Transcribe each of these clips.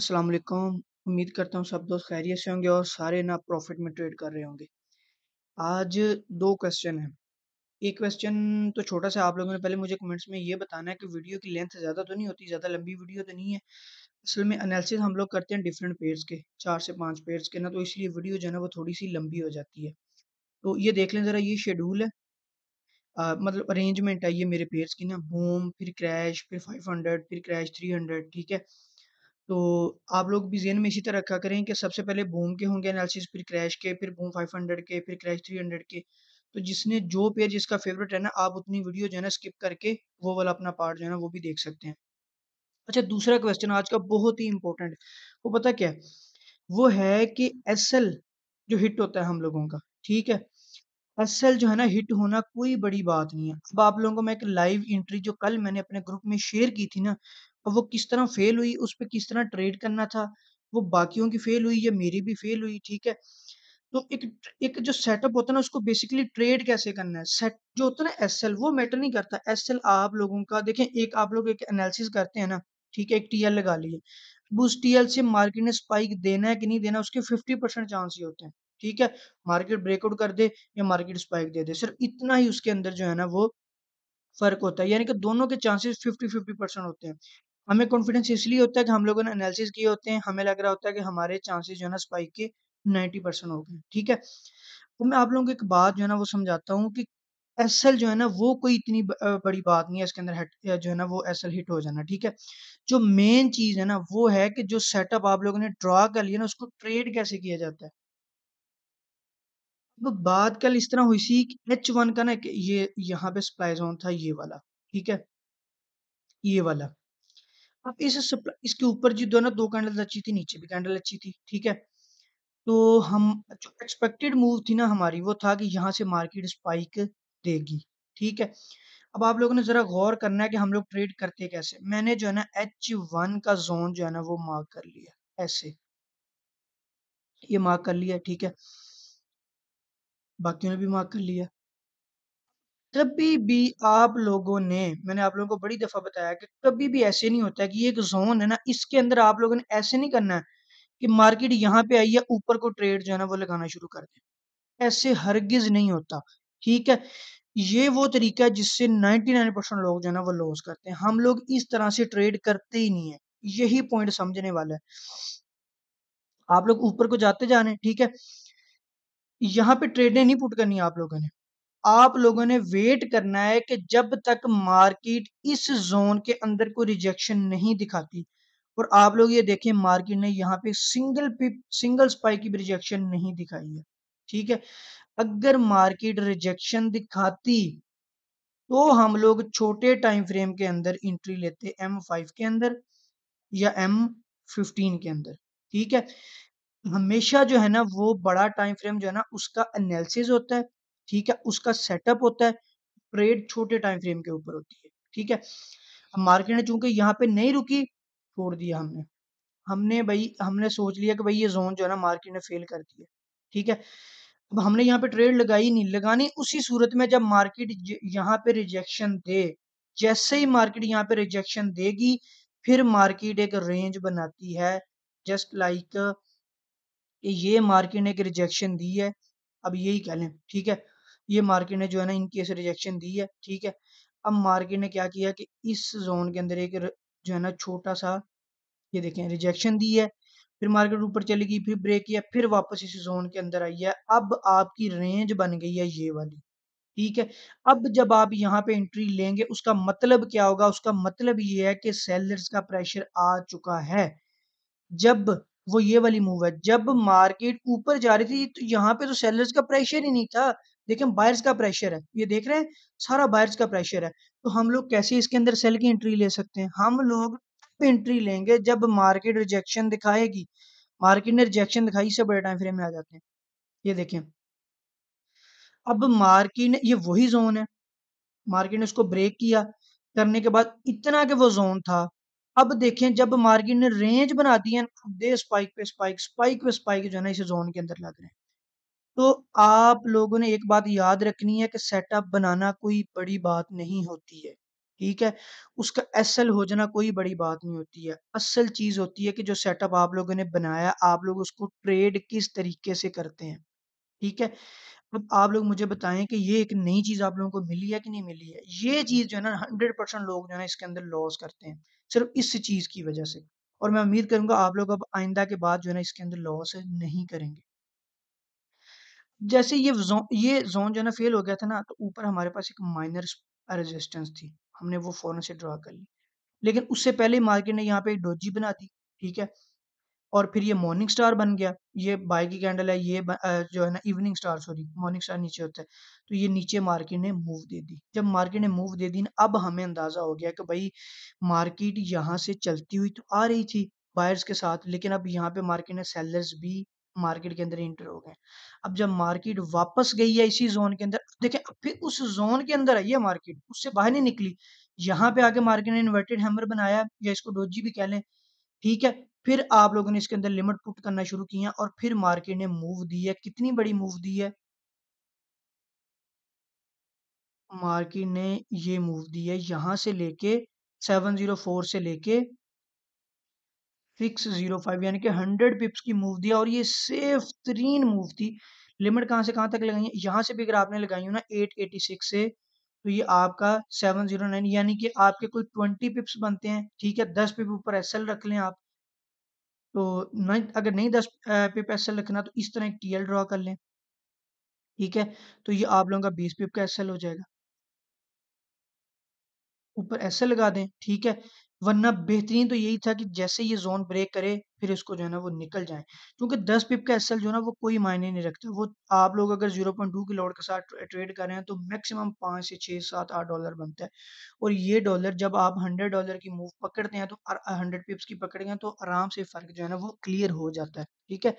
अस्सलाम वालेकुम। उम्मीद करता हूँ सब दोस्त खैरियत से होंगे और सारे ना प्रॉफिट में ट्रेड कर रहे होंगे। आज दो क्वेश्चन हैं। एक क्वेश्चन तो छोटा सा आप लोगों ने पहले मुझे कमेंट्स में ये बताना है कि वीडियो की लेंथ ज़्यादा तो नहीं होती? ज़्यादा लंबी वीडियो तो नहीं है? असल में एनालिसिस हम लोग करते हैं डिफरेंट पेयर्स के चार से पाँच पेयर्स के ना तो इसलिए वीडियो जो है ना वो थोड़ी सी लंबी हो जाती है। तो ये देख लें ज़रा ये शेड्यूल है। आ, मतलब अरेंजमेंट है ये मेरे पेयर्स की ना। बूम फिर क्रैश फिर 500 फिर क्रैश 300 ठीक है? तो आप लोग भी ज़हन में इसी तरह रखा करें कि सबसे पहले बूम के होंगे एनालिसिस फिर क्रैश के, फिर बूम 500 के, फिर क्रैश 300 के। तो जिसने जो पेयर जिसका फेवरेट है ना, आप उतनी वीडियो जो है ना स्किप करके वो वाला अपना पार्ट जो है ना वो भी देख सकते हैं। अच्छा दूसरा क्वेश्चन आज का बहुत ही इंपॉर्टेंट वो पता क्या वो है कि एस जो हिट होता है हम लोगों का, ठीक है? एस जो है ना हिट होना कोई बड़ी बात नहीं है। अब आप लोगों को मैं एक लाइव एंट्री जो कल मैंने अपने ग्रुप में शेयर की थी ना अब वो किस तरह फेल हुई, उस पर किस तरह ट्रेड करना था, वो बाकियों की फेल हुई, या मेरी भी फेल हुई, ठीक है? तो एक एक जो सेटअप होता है ना, उसको बेसिकली ट्रेड कैसे करना है? सेट जो होता है ना एसएल वो मैटर नहीं करता। एसएल आप लोगों का, देखें, एक आप लोग एक एनालिसिस करते हैं ना, ठीक है, एक टीएल लगा लिए अब उस टीएल से मार्केट ने स्पाइक देना है कि नहीं देना उसके फिफ्टी परसेंट चांस ही होते हैं, ठीक है? मार्केट ब्रेकआउट कर दे या मार्केट स्पाइक दे दे। सिर्फ़ इतना ही उसके अंदर जो है ना, वो फ़र्क होता है। यानी कि दोनों के चांसेस फिफ्टी फिफ्टी परसेंट होते हैं। हमें कॉन्फिडेंस इसलिए होता है कि हम लोगों ने एनालिसिस किए होते हैं। हमें लग रहा होता है कि हमारे चांसेस जो है ना स्पाइक के नाइन्टी परसेंट हो गए ठीक है? तो मैं आप लोगों को एक बात जो है ना वो समझाता हूँ कि एसएल जो है ना वो कोई इतनी बड़ी बात नहीं है, इसके अंदर जो है ना वो एसएल हिट हो जाना, ठीक है? जो मेन चीज़ है ना वो है कि जो सेटअप आप लोगों ने ड्रॉ कर लिया ना उसको ट्रेड कैसे किया जाता है? अब बात कल इस तरह हुई सी एच वन का ना ये यहाँ पे सप्लाई जोन था, ये वाला, ठीक है? ये वाला। अब इस इसके ऊपर जी दोनों, दो कैंडल अच्छी थी, नीचे भी कैंडल अच्छी थी, ठीक है? तो हम, जो एक्सपेक्टेड मूव थी ना हमारी, वो था कि यहाँ से मार्केट स्पाइक देगी, ठीक है? अब आप लोगों ने जरा गौर करना है कि हम लोग ट्रेड करते कैसे। मैंने जो है ना एच वन का जोन जो है ना, वो मार्क कर लिया, ऐसे। ये मार्क कर लिया, ठीक है? बाकियों ने भी मार्क कर लिया। कभी भी आप लोगों ने, मैंने आप लोगों को बड़ी दफ़ा बताया कि कभी भी ऐसे नहीं होता है कि एक जोन है ना, इसके अंदर आप लोगों ने ऐसे नहीं करना है कि मार्केट यहाँ पे आई है, ऊपर को ट्रेड जो है ना वो लगाना शुरू कर दे। ऐसे हरगिज नहीं होता, ठीक है? ये वो तरीका है जिससे 99 परसेंट लोग जो है ना वो लॉस करते हैं। हम लोग इस तरह से ट्रेड करते ही नहीं है, यही पॉइंट समझने वाला है। आप लोग ऊपर को जाते जाने, ठीक है? यहाँ पे ट्रेडें नहीं पुट करनी आप लोगों ने। आप लोगों ने वेट करना है कि जब तक मार्केट इस जोन के अंदर कोई रिजेक्शन नहीं दिखाती। और आप लोग ये देखें मार्केट ने यहाँ पे सिंगल पिप सिंगल स्पाइक की रिजेक्शन नहीं दिखाई है। ठीक है? अगर मार्केट रिजेक्शन दिखाती तो हम लोग छोटे टाइम फ्रेम के अंदर एंट्री लेते एम फाइव के अंदर या एम फिफ्टीन के अंदर। ठीक है? हमेशा जो है ना, वो बड़ा टाइम फ्रेम जो है ना, उसका एनालिसिस होता है। ठीक है, उसका सेटअप होता है ट्रेड छोटे टाइम फ्रेम के ऊपर होती है, ठीक है। अब मार्केट ने चूँकि यहाँ पे नहीं रुकी, छोड़ दिया हमने। हमने भाई, हमने सोच लिया कि भाई ये जोन जो है ना मार्केट ने फेल कर दिया, ठीक है। अब हमने यहाँ पे ट्रेड लगाई नहीं लगानी उसी सूरत में जब मार्केट यहाँ पे रिजेक्शन दे, जैसे ही मार्केट यहाँ पे रिजेक्शन देगी, फिर मार्केट एक रेंज बनाती है जस्ट लाइक ये मार्केट ने एक रिजेक्शन दी है, अब यही कह लें, ठीक है। ये मार्केट ने जो है ना, इनकी ऐसे रिजेक्शन दी है, ठीक है? अब मार्केट ने क्या किया कि इस जोन के अंदर एक जो है ना छोटा सा ये देखें रिजेक्शन दी है, फिर मार्केट ऊपर चली गई, फिर ब्रेक किया, फिर वापस इस जोन के अंदर आई है। अब आपकी रेंज बन गई है ये वाली, ठीक है? अब जब आप यहाँ पे एंट्री लेंगे, उसका मतलब क्या होगा? उसका मतलब ये है कि सेलर्स का प्रेशर आ चुका है। जब वो ये वाली मूव है, जब मार्केट ऊपर जा रही थी तो यहाँ पे तो सेलर्स का प्रेशर ही नहीं था। देखें बायर्स का प्रेशर है, ये देख रहे हैं, सारा बायर्स का प्रेशर है तो हम लोग कैसे इसके अंदर सेल की एंट्री ले सकते हैं? हम लोग एंट्री लेंगे जब मार्केट रिजेक्शन दिखाएगी मार्केट ने रिजेक्शन दिखाई से बड़े टाइम फ्रेम में आ जाते हैं। ये देखें अब मार्केट ने, ये वही जोन है मार्केट ने उसको ब्रेक किया, करने के बाद इतना के वो जोन था, अब देखें जब मार्केट ने रेंज बना दी है स्पाइक पे स्पाइक स्पाइक पे स्पाइक जो है ना, इस जोन के अंदर लग रहे हैं। तो आप लोगों ने एक बात याद रखनी है कि सेटअप बनाना कोई बड़ी बात नहीं होती है ठीक है? उसका एसएल हो जाना कोई बड़ी बात नहीं होती है। असल चीज़ होती है कि जो सेटअप आप लोगों ने बनाया, आप लोग उसको ट्रेड किस तरीके से करते हैं, ठीक है? अब आप लोग मुझे बताएँ कि ये एक नई चीज़ आप लोगों को मिली है कि नहीं मिली है? ये चीज़ जो है ना 100% लोग जो है ना इसके अंदर लॉस करते हैं, सिर्फ़ इस चीज़ की वज़ह से और मैं उम्मीद करूँगा आप लोग अब आइंदा के बाद जो है ना इसके अंदर लॉस नहीं करेंगे। जैसे ये ज़ो ये ज़ोन जो ना फ़ेल हो गया था ना, तो ऊपर हमारे पास एक माइनर रेजिस्टेंस थी। हमने वो फ़ौरन से ड्रा कर ली। लेकिन उससे पहले मार्केट ने यहाँ पे एक डोजी बना दी, ठीक है? और फिर ये मॉर्निंग स्टार बन गया। ये बाय की कैंडल है, ये जो है ना evening star sorry morning star नीचे होता है। तो ये नीचे मार्केट ने मूव दे दी। जब मार्केट ने मूव दे दी ना, अब हमें अंदाज़ा हो गया कि भाई मार्केट यहाँ से चलती हुई तो आ रही थी बायर्स के साथ, लेकिन अब यहाँ पे मार्केट ने सेलर्स भी मार्केट के अंदर इंटर हो गए। अब जब मार्केट वापस गई है इसी ज़ोन के अंदर, देखें अब फिर उस ज़ोन के अंदर आई है मार्केट, उससे बाहर नहीं निकली। यहाँ पे आके मार्केट ने इन्वर्टेड हैमर बनाया या इसको डोजी भी कह लें, ठीक है? फिर आप लोगों ने इसके अंदर लिमिट पुट करना शुरू किया और फिर मार्केट ने मूव दी है। कितनी बड़ी मूव दी है? मार्केट ने ये मूव दी है यहाँ से लेके 704 से लेके 605 यानी कि 100 पिप्स की मूव दिया और ये सेफ़ तरीन मूव थी। लिमिट कहाँ से कहाँ तक लगाई है? यहाँ से भी अगर आपने लगाई हो ना 886 से तो ये आपका 709 यानी कि आपके कोई 20 पिप्स बनते हैं, ठीक है? 10 पिप ऊपर एसएल रख लें आप। तो नहीं अगर नहीं 10 अ, पिप एसएल रखना तो इस तरह एक टीएल ड्रा कर लें। ठीक है? तो ये आप लोगों का 20 पिप का एसएल हो जाएगा। ऊपर एसएल लगा दें, ठीक है? वरना बेहतरीन तो यही था कि जैसे ये ज़ोन ब्रेक करे, फिर इसको जो है ना वो निकल जाएँ। क्योंकि 10 पिप का एसएल जो है ना वो कोई मायने नहीं रखता। वो आप लोग अगर 0.2 की लॉट के साथ ट्र ट्रेड कर रहे हैं तो मैक्सिमम 5 से 6, 7, 8 डॉलर बनता है। और ये डॉलर जब आप 100 डॉलर की मूव पकड़ते हैं तो अर 100 पिप्स की पकड़ेंगे तो आराम से फ़र्क जो है ना वो क्लियर हो जाता है। ठीक है?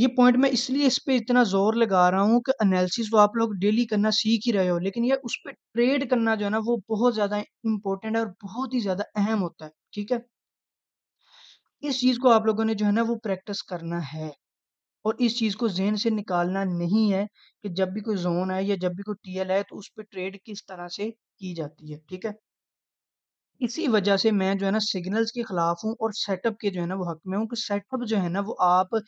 ये पॉइंट मैं इसलिए इस पे इतना ज़ोर लगा रहा हूँ कि एनालिसिस तो आप लोग डेली करना सीख ही रहे हो, लेकिन ये उस पे ट्रेड करना जो है ना वो बहुत ज़्यादा इम्पोर्टेंट है और बहुत ही ज़्यादा अहम होता है, ठीक है? इस चीज़ को आप लोगों ने जो है ना वो प्रैक्टिस करना है और इस चीज़ को ज़हन से निकालना नहीं है कि जब भी कोई ज़ोन आए या जब भी कोई टीएल आए तो उस पर ट्रेड किस तरह से की जाती है, ठीक है? इसी वजह से मैं जो है ना सिग्नल्स के खिलाफ हूँ और सेटअप के जो है ना वो हक में हूँ कि सेटअप जो है ना वो आप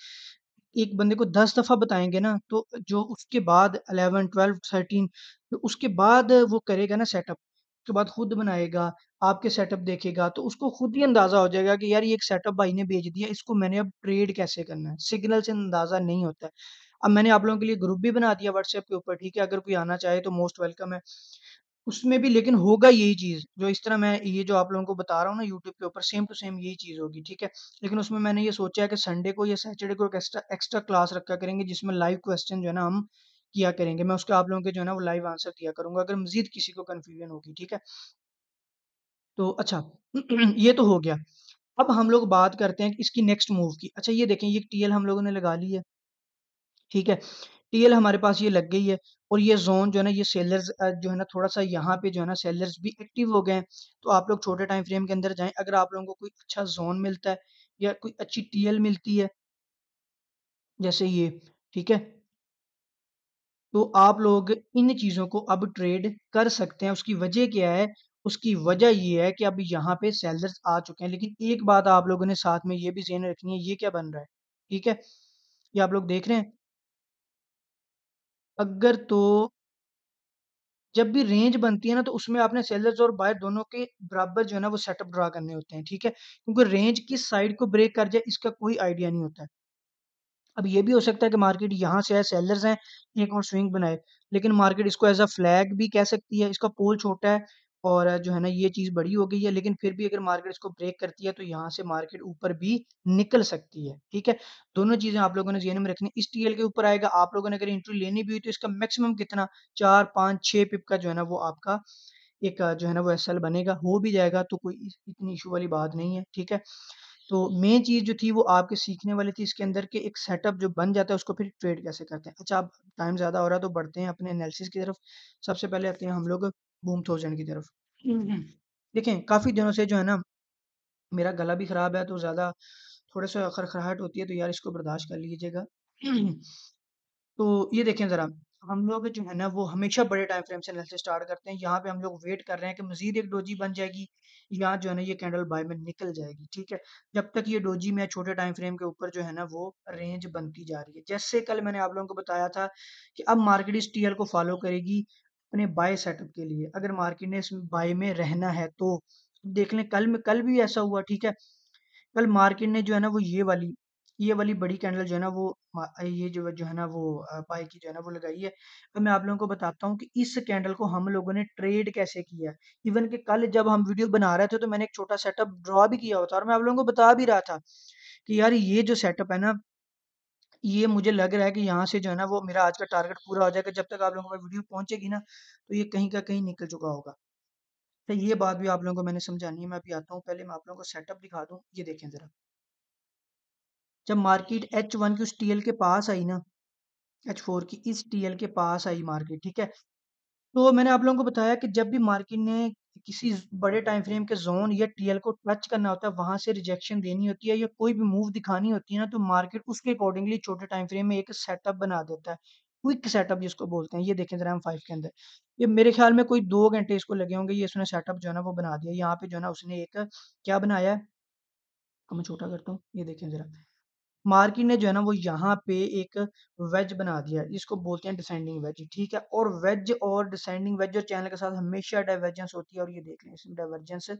एक बंदे को 10 दफ़ा बताएँगे ना, तो जो उसके बाद 11, 12, 13 तो उसके बाद वो करेगा ना सेटअप, उसके बाद खुद बनाएगा, आपके सेटअप देखेगा, तो उसको खुद ही अंदाज़ा हो जाएगा कि यार ये एक सेटअप भाई ने भेज दिया, इसको मैंने अब ट्रेड कैसे करना है। सिग्नल से अंदाज़ा नहीं होता है। अब मैंने आप लोगों के लिए ग्रुप भी बना दिया व्हाट्सएप के ऊपर, ठीक है? अगर कोई आना चाहे तो मोस्ट वेलकम है। उसमें भी लेकिन होगा यही चीज़, जो इस तरह मैं ये जो आप लोगों को बता रहा हूँ ना यूट्यूब के ऊपर सेम टू सेम यही चीज़ होगी, ठीक है? लेकिन उसमें मैंने ये सोचा है कि संडे को या सैटरडे को एक एक्स्ट्रा एक्स्ट्रा क्लास रखा करेंगे जिसमें लाइव क्वेश्चन जो है ना हम किया करेंगे। मैं उसके आप लोगों के जो है ना वो लाइव आंसर दिया करूँगा अगर मज़ीद किसी को कन्फ्यूज़न होगी, ठीक है? तो अच्छा ये तो हो गया। अब हम लोग बात करते हैं इसकी नेक्स्ट मूव की। अच्छा ये देखें ये टीएल हम लोगों ने लगा ली है, ठीक है? टीएल हमारे पास ये लग गई है और ये ज़ोन जो है ना ये सेलर्स जो है ना थोड़ा-सा यहाँ पे जो है ना सेलर्स भी एक्टिव हो गए हैं। तो आप लोग छोटे टाइम फ्रेम के अंदर जाएँ, अगर आप लोगों को कोई अच्छा ज़ोन मिलता है या कोई अच्छी टीएल मिलती है, जैसे ये, ठीक है? तो आप लोग इन चीज़ों को अब ट्रेड कर सकते हैं। उसकी वजह क्या है? उसकी वजह ये है कि अब यहाँ पे सेलर्स आ चुके हैं। लेकिन एक बात आप लोगों ने साथ में ये भी जेन रखनी है, ये क्या बन रहा है? ठीक है? ये आप लोग देख रहे हैं? अगर तो जब भी रेंज बनती है ना, तो उसमें आपने सेलर्स और बायर दोनों के बराबर जो है ना वो सेटअप ड्रा करने होते हैं, ठीक है? क्योंकि रेंज किस साइड को ब्रेक कर जाए इसका कोई आइडिया नहीं होता है। अब ये भी हो सकता है कि मार्केट यहाँ से है, सेलर्स हैं, एक और स्विंग बनाए। लेकिन मार्केट इसको एज़ अ फ्लैग भी कह सकती है, इसका पोल छोटा है और जो है ना ये चीज़ बड़ी हो गई है, लेकिन फिर भी अगर मार्केट इसको ब्रेक करती है, तो यहाँ से मार्केट ऊपर भी निकल सकती है, ठीक है? दोनों चीज़ें आप लोगों ने ज़हन में रखनी इस टीएल के ऊपर आएगा, आप लोगों ने अगर एंट्री लेनी भी हुई, तो इसका मैक्सिमम कितना 4, 5, 6 पिप का जो है ना वो आपका एक जो है ना वो एसएल बनेगा, हो भी जाएगा, तो कोई इतनी इश्यू वाली बात नहीं है, ठीक है? तो मेन चीज़ जो थी वो आपके सीखने वाली थी इसके अंदर के एक सेटअप जो बन जाता है उसको फिर ट्रेड कैसे करते हैं। अच्छा अब टाइम ज़्यादा हो रहा है तो बढ़ते हैं अपने एनालिसिस की तरफ़। सबसे पहले आते हैं हम लोग बूम थाउज़ेंड की तरफ़। देखें काफ़ी दिनों से जो है ना मेरा गला भी ख़राब है तो ज़्यादा थोड़ा-सा खरखराहट होती है तो यार इसको बर्दाश्त कर लीजिएगा। तो ये देखें ज़रा हम लोग जो है ना वो हमेशा बड़े टाइम फ्रेम से एनालिसिस स्टार्ट करते हैं। यहाँ पे हम लोग वेट कर रहे हैं कि मजीद एक डोजी बन जाएगी यहाँ जो है ना ये कैंडल बाय में निकल जाएगी ठीक है? जब तक ये डोजी में छोटे टाइम फ्रेम के ऊपर जो है ना वो रेंज बनती जा रही है। जैसे कल मैंने आप लोगों को बताया था कि अब मार्केट इस टीएल को फॉलो करेगी अपने बाय सेटअप के लिए। अगर मार्केट ने इस बाय में रहना है तो देख लें, कल में, कल भी ऐसा हुआ, ठीक है? कल मार्केट ने जो है ना, वो ये वाली ये वाली बड़ी कैंडल जो है ना, वो ये जो जो है ना, वो बाई की जो है ना, वो लगाई है। अब मैं आप लोगों को बताता हूँ कि इस कैंडल को हम लोगों ने ट्रेड कैसे किया इवन कि कल जब हम वीडियो बना रहे थे तो मैंने एक छोटा सेटअप ड्रॉ भी किया होता और मैं आप लोगों को बता भी रहा था कि यार ये जो सेटअप है ना ये मुझे लग रहा है कि यहाँ से जो है ना वो मेरा आज का टारगेट पूरा हो जाएगा। जब तक आप लोगों को वीडियो पहुंचेगी ना तो ये कहीं का कहीं निकल चुका होगा। तो ये बात भी आप लोगों को मैंने समझानी है। मैं अभी आता हूँ। पहले मैं आप लोगों को सेटअप दिखा दूँ। ये देखें ज़रा। जब मार्केट एच वन की उस टीएल के पास आई ना एच फोर की इस टीएल के पास आई मार्केट ठीक है? तो मैंने आप लोगों को बताया कि जब भी मार्केट ने किसी बड़े टाइम फ्रेम के जोन या टीएल को टच करना होता है, वहाँ से रिजेक्शन देनी होती है या कोई भी मूव दिखानी होती है ना तो मार्केट उसके अकॉर्डिंगली छोटे टाइम फ्रेम में एक सेटअप बना देता है। क्विक सेटअप जिसको बोलते हैं, ये देखें जरा हम फाइव के अंदर। ये मेरे ख्याल में कोई दो घंटे इसको लगे होंगे, ये उसने सेटअप जो है ना वो बना दिया। यहाँ पे जो है ना उसने एक, क्या बनाया? है मैं छोटा करता हूँ, ये देखें जरा। मार्केट ने जो है ना, वो यहाँ पे एक वेज बना दिया। जिसको बोलते हैं डिसेंडिंग वेज ठीक है? और वेज और डिसेंडिंग वेज और चैनल के साथ हमेशा डाइवर्जेंस होती है और ये देख लें, इसमें डाइवर्जेंस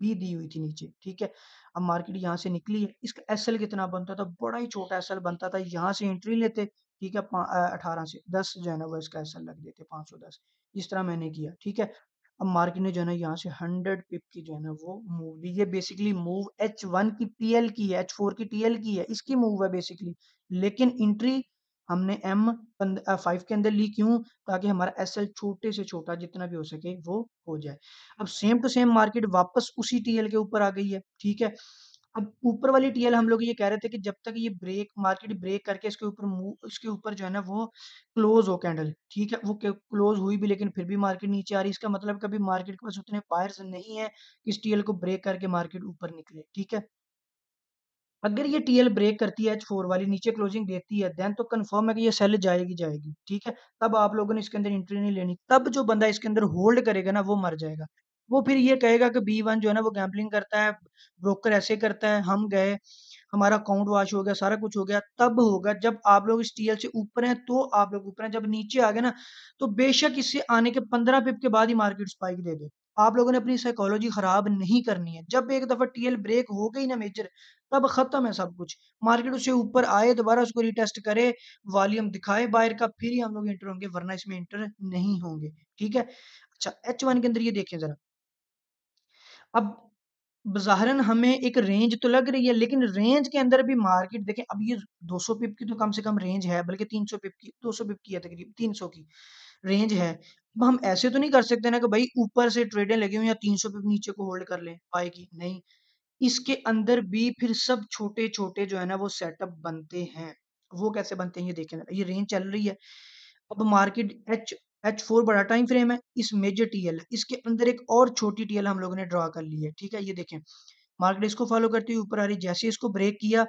भी दी हुई थी नीचे, ठीक है? अब मार्केट यहाँ से निकली है। इसका एसएल कितना बनता था? बड़ा ही छोटा एसएल बनता था। यहाँ से एंट्री लेते, ठीक है? अठारह से दस जो है ना, वो इसका एस लग देते, पाँच सौ दस। इस तरह मैंने किया, ठीक है? अब मार्केट ने जो है ना, यहाँ से हंड्रेड पिप की जो है ना, वो मूव दी। ये बेसिकली मूव एच वन की टीएल की है एच फोर की टीएल की है, इसकी मूव है बेसिकली लेकिन इंट्री हमने एम फाइव के अंदर ली क्यों? ताकि हमारा एस एल छोटे से छोटा जितना भी हो सके वो हो जाए। अब सेम टू सेम मार्केट वापस उसी टीएल के ऊपर आ गई है, ठीक है? अब ऊपर वाली टीएल हम लोग ये कह रहे थे कि जब तक ये ब्रेक मार्केट ब्रेक करके इसके ऊपर इसके ऊपर जो है ना वो क्लोज हो कैंडल ठीक है? वो क्लोज हुई भी लेकिन फिर भी मार्केट नीचे आ रही इसका मतलब कभी मार्केट के पास उतने पायर्स नहीं है कि इस टीएल को ब्रेक करके मार्केट ऊपर निकले, ठीक है? अगर ये टीएल ब्रेक करती है एच फोर वाली, नीचे क्लोजिंग देती है देन तो कंफर्म है कि ये सेल जाएगी जाएगी, ठीक है? तब आप लोगों ने इसके अंदर एंट्री नहीं लेनी। तब जो बंदा इसके अंदर होल्ड करेगा ना, वो मर जाएगा। वो फिर ये कहेगा कि बी वन जो है ना वो गैम्बलिंग करता है ब्रोकर ऐसे करता है, हम गए, हमारा अकाउंट वॉश हो गया, सारा कुछ हो गया, तब होगा जब आप लोग इस टीएल से ऊपर हैं तो आप लोग ऊपर हैं, जब नीचे आ गए ना तो बेशक इससे आने के पंद्रह पिप के बाद ही मार्केट स्पाइक दे दे। आप लोगों ने अपनी साइकोलॉजी खराब नहीं करनी है। जब एक दफ़ा टीएल ब्रेक हो गई ना मेजर तब खत्म है सब कुछ। मार्केट उससे ऊपर आए, दोबारा उसको रिटेस्ट करे वॉल्यूम दिखाए बाहर का फिर ही हम लोग इंटर होंगे वरना इसमें इंटर नहीं होंगे। ठीक है? अच्छा एच वन के अंदर ये देखें जरा। अब बज़ाहिरन हमें एक रेंज तो लग रही है, लेकिन रेंज के अंदर भी मार्केट देखें, अब ये 200 पिप की तो कम से कम रेंज है, बल्कि 300 पिप की 200 पिप की है तकरीबन 300 की रेंज है। अब हम ऐसे तो नहीं कर सकते ना कि भाई ऊपर से ट्रेडें लगी हुई या 300 पिप नीचे को होल्ड कर लें पाएगी नहीं। इसके अंदर भी फिर सब छोटे छोटे जो है ना, वो सेटअप बनते हैं। वो कैसे बनते हैं, ये देखें, ये रेंज चल रही है। अब मार्केट एच एच फोर बड़ा टाइम फ्रेम है, इस मेजर टीएल इसके अंदर एक और छोटी टीएल हम लोगों ने ड्रॉ कर ली है, ठीक है? ये देखें। मार्केट इसको फॉलो करती हुई ऊपर आ रही, जैसे इसको ब्रेक किया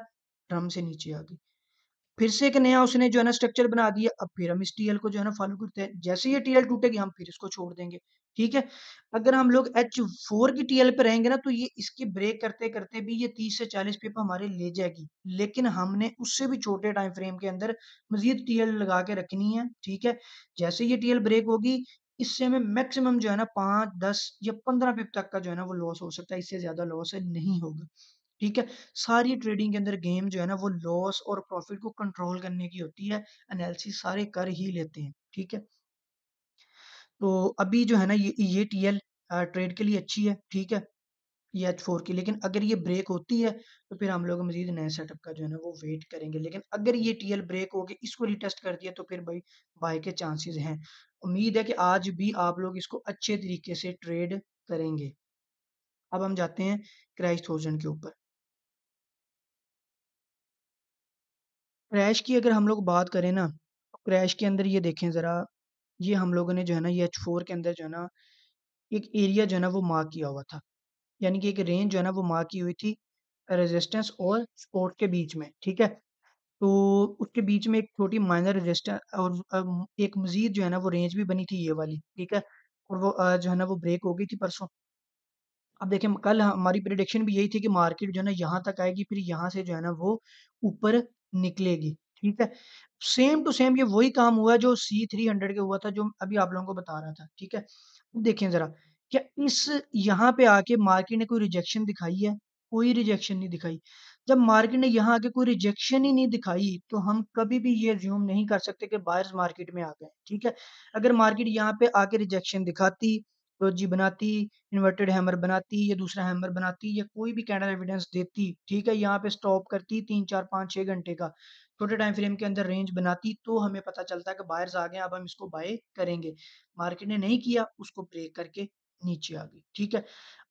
ड्रम से नीचे आ गई। फिर से एक नया उसने जो है ना स्ट्रक्चर बना दिया, अब फिर हम इस टीएल को जो है ना फॉलो करते हैं। जैसे ये टीएल टूटेगी, हम फिर इसको छोड़ देंगे। ठीक है? अगर हम लोग एच फोर की टीएल पे रहेंगे ना तो ये इसकी ब्रेक करते करते भी ये तीस से चालीस पिप हमारे ले जाएगी। लेकिन हमने उससे भी छोटे टाइम फ्रेम के अंदर मजीद टीएल लगा के रखनी है, ठीक है? जैसे ये टीएल ब्रेक होगी, इससे हमें मैक्सिमम जो है ना पाँच, दस या पंद्रह पिप तक का जो है ना वो लॉस हो सकता है। इससे ज़्यादा लॉस नहीं होगा, ठीक है? सारी ट्रेडिंग के अंदर गेम जो है ना वो लॉस और प्रॉफिट को कंट्रोल करने की होती है एनालिसिस सारे कर ही लेते हैं, ठीक है? तो अभी जो है ना ये ये टीएल ट्रेड के लिए अच्छी है, ठीक है? ये एच फोर की, लेकिन अगर ये ब्रेक होती है तो फिर हम लोग मजीद नए सेटअप का जो है ना वो वेट करेंगे। लेकिन अगर ये टीएल ब्रेक हो इसको रिटेस्ट कर दिया तो फिर भाई बाय के चांसेस हैं। उम्मीद है कि आज भी आप लोग इसको अच्छे तरीके से ट्रेड करेंगे। अब हम जाते हैं क्रैश थाउज़ेंड के ऊपर। क्रैश की अगर हम लोग बात करें ना तो क्रैश के अंदर ये देखें ज़रा। ये हम लोगों ने जो है ना ये एच फोर के अंदर जो है ना एक एरिया जो है ना वो मार्क किया हुआ था यानी कि एक रेंज जो है ना वो मार्क की हुई थी रेजिस्टेंस और सपोर्ट के बीच में ठीक है तो उसके बीच में एक छोटी माइनर रजिस्टर और एक मज़ीद जो है ना वो रेंज भी बनी थी ये वाली, ठीक है? और वो जो है ना वो ब्रेक हो गई थी परसों। अब देखिए कल हमारी प्रेडिक्शन भी यही थी कि मार्केट जो है ना यहाँ तक आएगी फिर यहाँ से जो है ना वो ऊपर निकलेगी, ठीक है? सेम टू सेम ये वही काम हुआ जो सी 300 का हुआ था जो अभी आप लोगों को बता रहा था, ठीक है? देखें ज़रा, क्या इस यहाँ पे आके मार्केट ने कोई रिजेक्शन दिखाई है? कोई रिजेक्शन नहीं दिखाई। जब मार्केट ने यहाँ आके कोई रिजेक्शन ही नहीं दिखाई, तो हम कभी भी ये ज्यूम नहीं कर सकते कि बायर्स मार्केट में आ गए, ठीक है? अगर मार्केट यहाँ पे आके रिजेक्शन दिखाती, रोजी बनाती, इन्वर्टेड हैमर बनाती या दूसरा हैमर बनाती या कोई भी कैंडल एविडेंस देती, ठीक है? यहाँ पे स्टॉप करती 3, 4, 5, 6 घंटे का, छोटे टाइम फ्रेम के अंदर रेंज बनाती, तो हमें पता चलता है कि बायर्स आ गए अब हम इसको बाय करेंगे। मार्केट ने नहीं किया, उसको ब्रेक करके नीचे आ गई, ठीक है?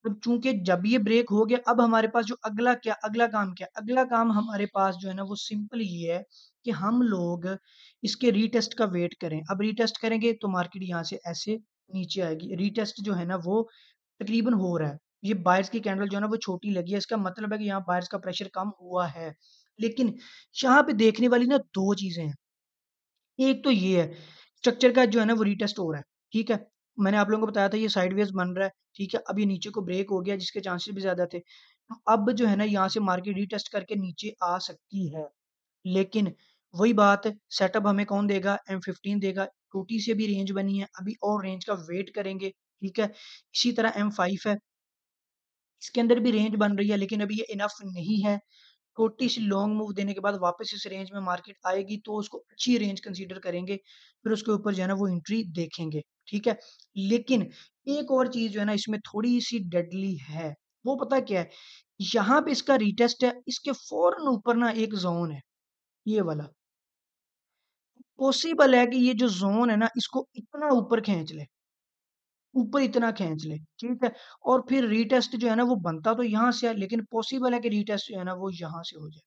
अब चूँकि जब ये ब्रेक हो गया, अब हमारे पास जो अगला क्या अगला काम क्या? अगला काम हमारे पास जो है ना वो सिंपल ये है कि हम लोग इसके रीटेस्ट का वेट करें। अब रीटेस्ट करेंगे तो मार्केट यहाँ से ऐसे नीचे आएगी। रीटेस्ट जो है ना वो तकरीबन हो रहा है। ये बायर्स की कैंडल जो है ना वो छोटी लगी है, इसका मतलब है कि यहाँ बायर्स का प्रेशर कम हुआ है। लेकिन यहाँ पे देखने वाली ना दो चीज़ें हैं। एक तो ये है, स्ट्रक्चर का जो है ना वो रीटेस्ट हो रहा है, ठीक है? मैंने आप लोगों को बताया था ये साइडवेज़ बन रहा है, ठीक है? अब ये नीचे को ब्रेक हो गया जिसके चांसेस भी ज़्यादा थे। तो अब जो है ना यहाँ से मार्केट रीटेस्ट करके नीचे आ सकती है। लेकिन वही बात सेटअप हमें कौन देगा? एम15 देगा। टूटी से भी रेंज बनी है, अभी और रेंज का वेट करेंगे, ठीक है? इसी तरह एम फाइव है। इसके अंदर भी रेंज बन रही है लेकिन अभी ये इनफ नहीं है। छोटी सी लॉन्ग मूव देने के बाद वापस इस रेंज में मार्केट आएगी तो उसको अच्छी रेंज कंसीडर करेंगे। फिर उसके ऊपर जो है ना वो एंट्री देखेंगे, ठीक है? लेकिन एक और चीज़ जो है ना इसमें थोड़ी-सी डेडली है। वो पता क्या है? यहाँ पे इसका रिटेस्ट है, इसके फ़ौरन ऊपर ना एक ज़ोन है, ये वाला। पॉसिबल है कि ये जो ज़ोन है ना इसको इतना ऊपर खींच ले। ऊपर इतना खींच ले, ठीक है? और फिर रीटेस्ट जो है ना वो बनता तो यहाँ से है लेकिन पॉसिबल है कि रीटेस्ट जो है ना वो यहाँ से हो जाए।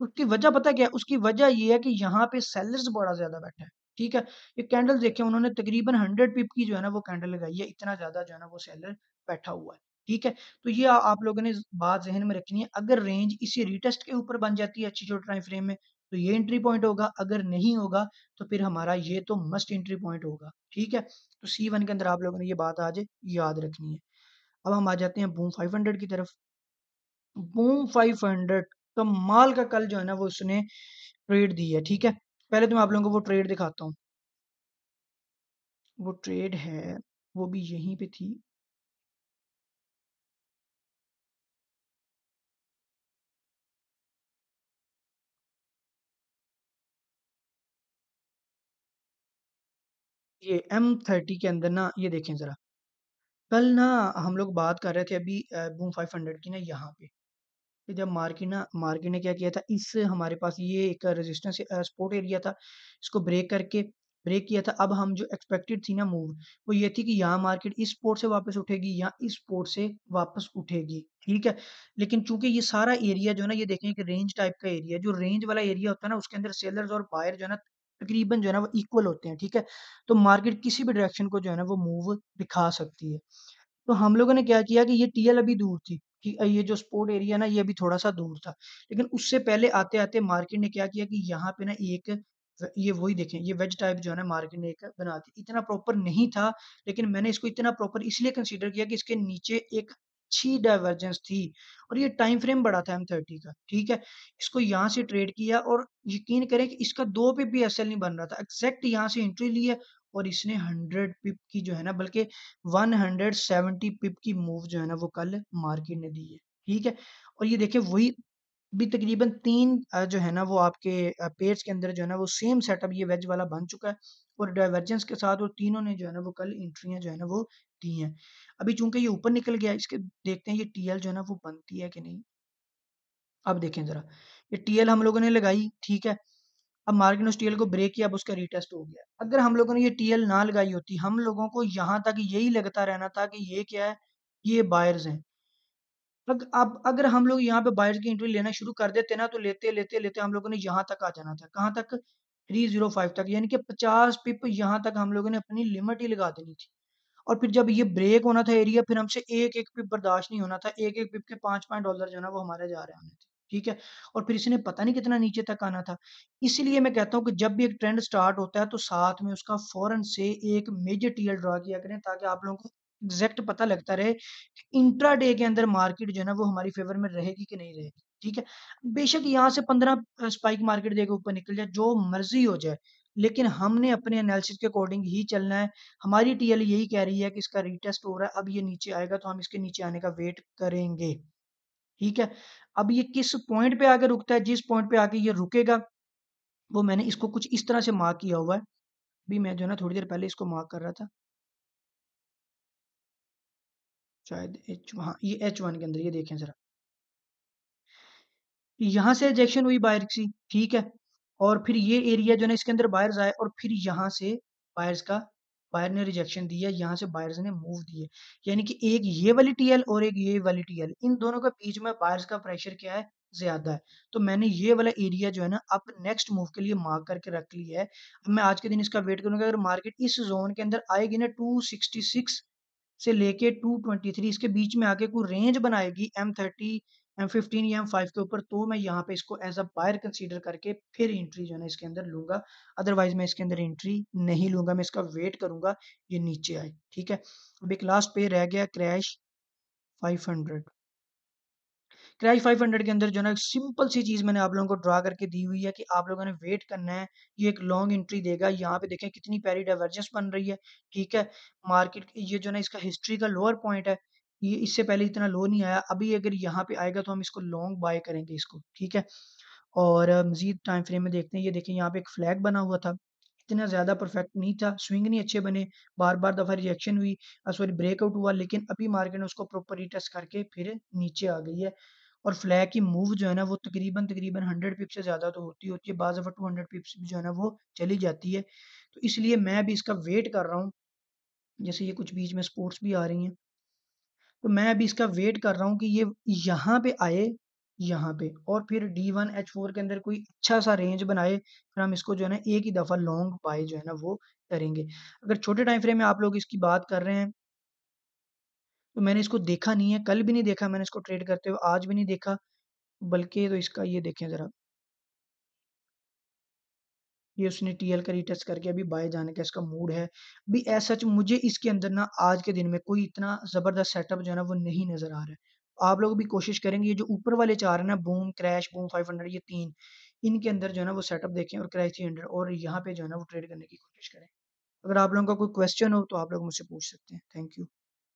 उसकी वजह पता क्या है? उसकी वजह ये है कि यहाँ पे सेलर्स बड़ा ज़्यादा बैठा है, ठीक है? ये कैंडल देखे उन्होंने तकरीबन 100 पिप की जो है ना वो कैंडल लगाई है, इतना ज़्यादा जो है ना वो सेलर बैठा हुआ है, ठीक है? तो ये आप लोगों ने बात ज़हन में रखनी है, अगर रेंज इसी रिटेस्ट के ऊपर बन जाती है अच्छी छोटे टाइम फ्रेम में, तो ये एंट्री पॉइंट होगा, अगर नहीं होगा तो फिर हमारा ये तो मस्ट एंट्री पॉइंट होगा, ठीक है? तो सी वन के अंदर आप लोगों ने ये बात आज याद रखनी है। अब हम आ जाते हैं बूम 500 की तरफ़। बूम 500 कमाल का कल जो है ना वो उसने ट्रेड दी है, ठीक है? पहले तो मैं आप लोगों को वो ट्रेड दिखाता हूँ। वो ट्रेड है, वो भी यहीं पे थी। ये एम30 के अंदर ना ये देखें ज़रा, कल ना हम लोग बात कर रहे थे अभी अ, बूम 500 की ना यहाँ पे। कि जब मार्केट ना मार्केट ने क्या किया था इस हमारे पास ये एक रेजिस्टेंस सपोर्ट एरिया था, इसको ब्रेक करके ब्रेक किया था। अब हम जो एक्सपेक्टेड थी ना मूव, वो ये थी कि यहाँ मार्केट इस सपोर्ट से वापस उठेगी या इस सपोर्ट से वापस उठेगी, ठीक है? लेकिन चूँकि ये सारा एरिया जो है ना ये देखें कि रेंज टाइप का एरिया जो रेंज वाला एरिया होता है ना उसके अंदर सेलर्स और बायर जो है ना तकरीबन जो है ना वो इक्वल होते हैं, ठीक है? तो मार्केट किसी भी डायरेक्शन को जो है ना वो मूव दिखा सकती है। तो हम लोगों ने क्या किया कि ये टीएल अभी दूर थी कि ये जो सपोर्ट एरिया ना ये अभी थोड़ा-सा दूर था। लेकिन उससे पहले आते-आते मार्केट ने क्या किया कि यहाँ पे ना एक ये वही देखें ये वेज टाइप जो है ना मार्केट ने एक बना दी। इतना प्रॉपर नहीं था लेकिन मैंने इसको इतना प्रॉपर इसलिए कंसीडर किया कि इसके नीचे एक अच्छी डाइवर्जेंस थी और ये टाइम फ्रेम बड़ा था एम30 का, ठीक है? इसको यहाँ से ट्रेड किया और यकीन करें कि इसका 2 पिप भी एसएल नहीं बन रहा था। एग्ज़ैक्ट यहाँ से एंट्री ली है और इसने 100 पिप की जो है ना बल्कि 170 पिप की मूव जो है ना वो कल मार्केट ने दी है, ठीक है? और ये देखिए वही भी तकरीबन तीन जो है ना वो आपके पेयर्स के अंदर जो है ना वो सेम सेटअप ये वेज वाला बन चुका है और डाइवर्जेंस के साथ वो तीनों ने जो है ना वो कल एंट्रियाँ जो है ना वो दी हैं। अभी चूँकि ये ऊपर निकल गया इसके देखते हैं ये टीएल जो है ना वो बनती है कि नहीं? अब देखें ज़रा, ये टीएल हम लोगों ने लगाई, ठीक है? अब मार्केट ने उस टीएल को ब्रेक किया, अब उसका रीटेस्ट हो गया। अगर हम लोगों ने ये टीएल ना लगाई होती, हम लोगों को यहाँ तक यही लगता रहना था कि ये क्या है, ये बायर्स हैं। अब अगर हम लोग यहाँ पे बायर्स की एंट्री लेना शुरू कर देते ना, तो लेते, लेते, लेते हम लोगों ने यहाँ तक आ जाना था। कहाँ तक? 305 तक, यानी कि 50 पिप यहाँ तक हम लोगों ने अपनी लिमिट ही लगा देनी थी। और फिर जब ये ब्रेक होना था एरिया, फिर हमसे 1-1 पिप बर्दाश्त नहीं होना था। 1-1 पिप के 5-5 डॉलर जो है ना, वो हमारे जा रहे होने थे। ठीक है? और फिर इसने पता नहीं कितना नीचे तक आना था। इसीलिए मैं कहता हूँ कि जब भी एक ट्रेंड स्टार्ट होता है तो साथ में उसका फ़ौरन से एक मेजर टीएल ड्रा किया करें ताकि आप लोगों को एग्ज़ैक्ट पता लगता रहे कि इंट्राडे के अंदर मार्केट जो है ना वो हमारी फ़ेवर में रहेगी कि नहीं रहेगी, ठीक है? बेशक यहाँ से पंद्रह स्पाइक मार्केट देके ऊपर निकल जाए, जो मर्ज़ी हो जाए, लेकिन हमने अपने एनालिसिस के अकॉर्डिंग ही चलना है। हमारी टीएल यही कह रही है कि इसका रीटेस्ट हो रहा है, अब ये नीचे आएगा तो हम इसके नीचे आने का वेट करेंगे, ठीक है? अब ये किस पॉइंट पे आके रुकता है, जिस पॉइंट पे आके ये रुकेगा, वो मैंने इसको कुछ इस तरह से मार्क किया हुआ है। अभी मैं जो है ना थोड़ी देर पहले इसको मार्क कर रहा था। शायद एच हाँ, ये एच1 के अंदर ये देखें ज़रा। यहाँ से रिजेक्शन हुई बायर की, ठीक है? और फिर ये एरिया जो है इसके अंदर बायर्स आए और फिर यहाँ से बायर्स का बायर ने रिजेक्शन दिया, यहाँ से बायर्स ने मूव दिए। यानी कि एक ये वाली टीएल और एक ये वाली टीएल, इन दोनों के बीच में बायर्स का प्रेशर क्या है? ज़्यादा है। तो मैंने ये वाला एरिया जो है ना अब नेक्स्ट मूव के लिए मार्क करके रख लिया है। अब मैं आज के दिन इसका वेट करूँगा अगर मार्केट इस ज़ोन के अंदर आएगी ना 266 से लेके 223 इसके बीच में आके कोई रेंज बनाएगी M30, M15 या M5 के ऊपर तो मैं यहाँ पे इसको एज़ अ बायर कंसीडर करके फिर एंट्री जो है ना इसके अंदर लूँगा। अदरवाइज़ मैं इसके अंदर एंट्री नहीं लूँगा, मैं इसका वेट करूँगा ये नीचे आए, ठीक है? अब एक लास्ट पे रह गया क्रैश 500 क्रैश 500 के अंदर जो ना सिंपल सी चीज़ मैंने आप लोगों को ड्रा करके दी हुई है कि आप लोगों ने वेट करना है। ये एक लॉन्ग एंट्री देगा। यहाँ पे देखें कितनी प्यारी डाइवर्जेंस बन रही है, ठीक है? मार्केट ये जो ना इसका हिस्ट्री का लोअर पॉइंट है। ये इससे पहले इतना लो नहीं आया। अभी अगर यहाँ पे आएगा तो हम इसको लॉन्ग बाय करेंगे इसको, ठीक है? और मज़ीद टाइम फ्रेम में देखते हैं, ये देखें यहाँ पे एक फ्लैग बना हुआ था। इतना ज़्यादा परफेक्ट नहीं था, स्विंग नहीं अच्छे बने, बार-बार दफ़ा रिएक्शन हुई सॉरी ब्रेकआउट हुआ लेकिन अभी मार्केट ने उसको प्रॉपर रीटेस्ट करके फिर नीचे आ गई है। और फ्लैग की मूव जो है ना वो तकरीबन-तकरीबन 100 पिप से ज़्यादा तो होती होती है, बाज़ दफ़ा 200 पिप्स भी जो है ना वो चली जाती है। तो इसलिए मैं अभी इसका वेट कर रहा हूँ। जैसे ये कुछ बीच में स्पोर्ट्स भी आ रही हैं। तो मैं अभी इसका वेट कर रहा हूँ कि ये यहाँ पे आए, यहाँ पे और फिर D1 H4 के अंदर कोई अच्छा-सा रेंज बनाए, फिर हम इसको जो है ना एक ही दफ़ा लॉन्ग बाय जो है ना वो करेंगे। अगर छोटे टाइम फ्रेम में आप लोग इसकी बात कर रहे हैं तो मैंने इसको देखा नहीं है, कल भी नहीं देखा मैंने इसको ट्रेड करते हुए, आज भी नहीं देखा, बल्कि तो इसका ये देखें ज़रा। ये उसने टीएल का रीटेस्ट करके अभी बाय जाने का इसका मूड है। अभी एज़ सच मुझे इसके अंदर ना आज के दिन में कोई इतना ज़बरदस्त सेटअप जो है ना वो नहीं नज़र आ रहा है। आप लोग भी कोशिश करेंगे ये जो ऊपर वाले चार है ना बूम, क्रैश, बूम 500 ये तीन इनके अंदर जो है ना वो सेटअप देखें और क्रैश 300 और यहाँ पे जो है ना वो ट्रेड करने की कोशिश करें। अगर आप लोगों का कोई क्वेश्चन हो तो आप लोग मुझसे पूछ सकते हैं। Thank you.